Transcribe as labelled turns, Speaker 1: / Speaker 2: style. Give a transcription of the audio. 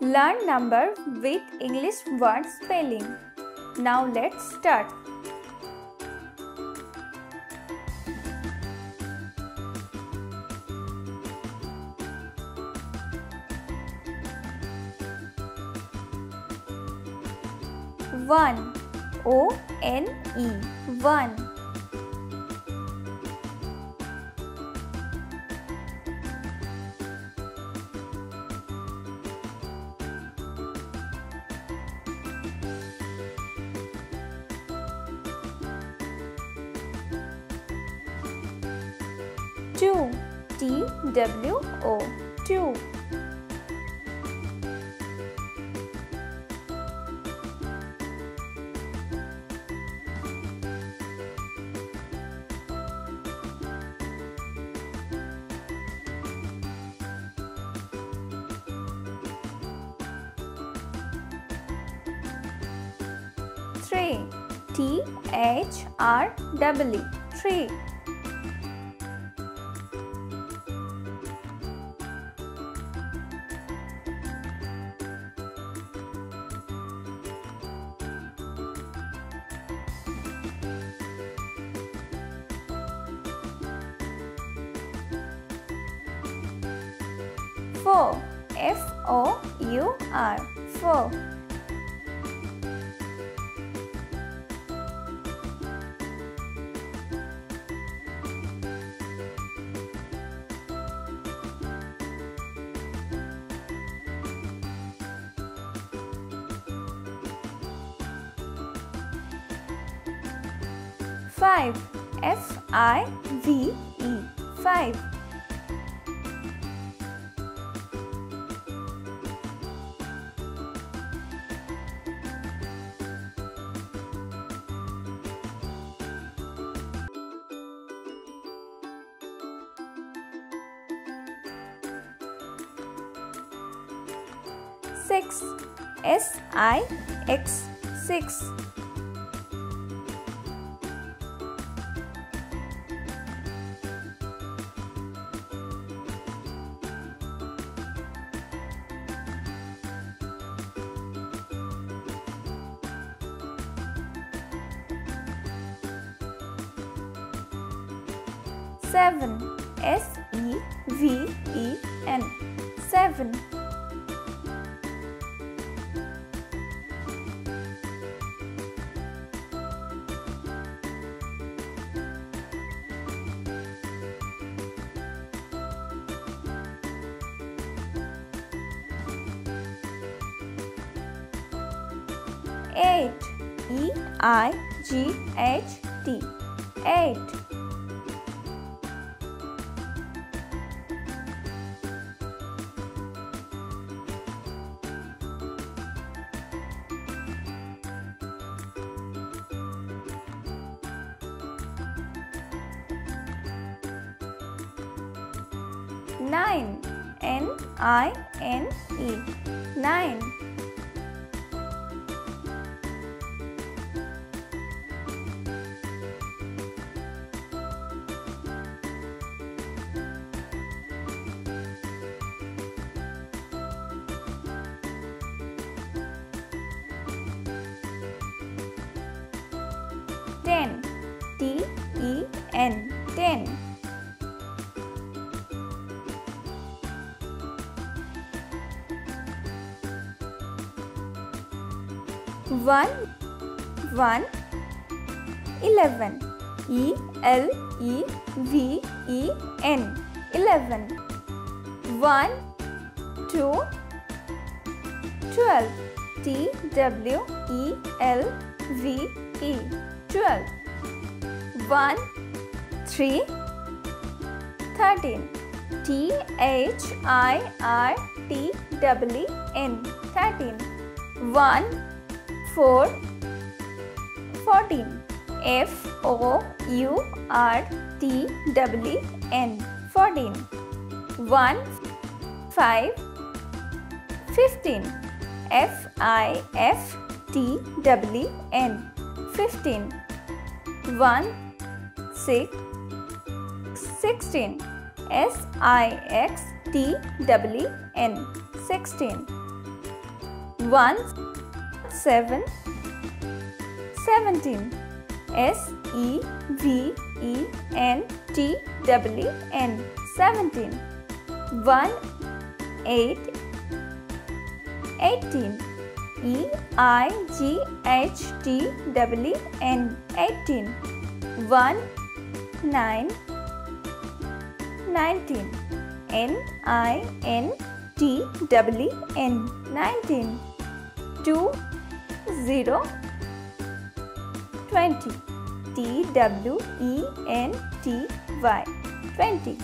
Speaker 1: Learn number with English word spelling. Now let's start. One O N E one two T W O two. Three T H R W three four. F O U R. Four. Five. F I V E. Five six S I X six. seven S E V E N. Seven eight E I G H T. Eight. Nine. N I N E. Nine one one eleven. E L E V E N. Eleven. One two twelve. T W E L V E. Twelve. One three thirteen. T H I R T W N thirteen one four fourteen. F O U R T W N fourteen. One five fifteen. F I F T W N fifteen. One six sixteen. S I X T W N sixteen. 1 7 17 S E V E N T W N. 17 1 8 18 E I G H T W N. 18 1 9 19 N I N T W N. 19 2 0 20 T W E N T Y 20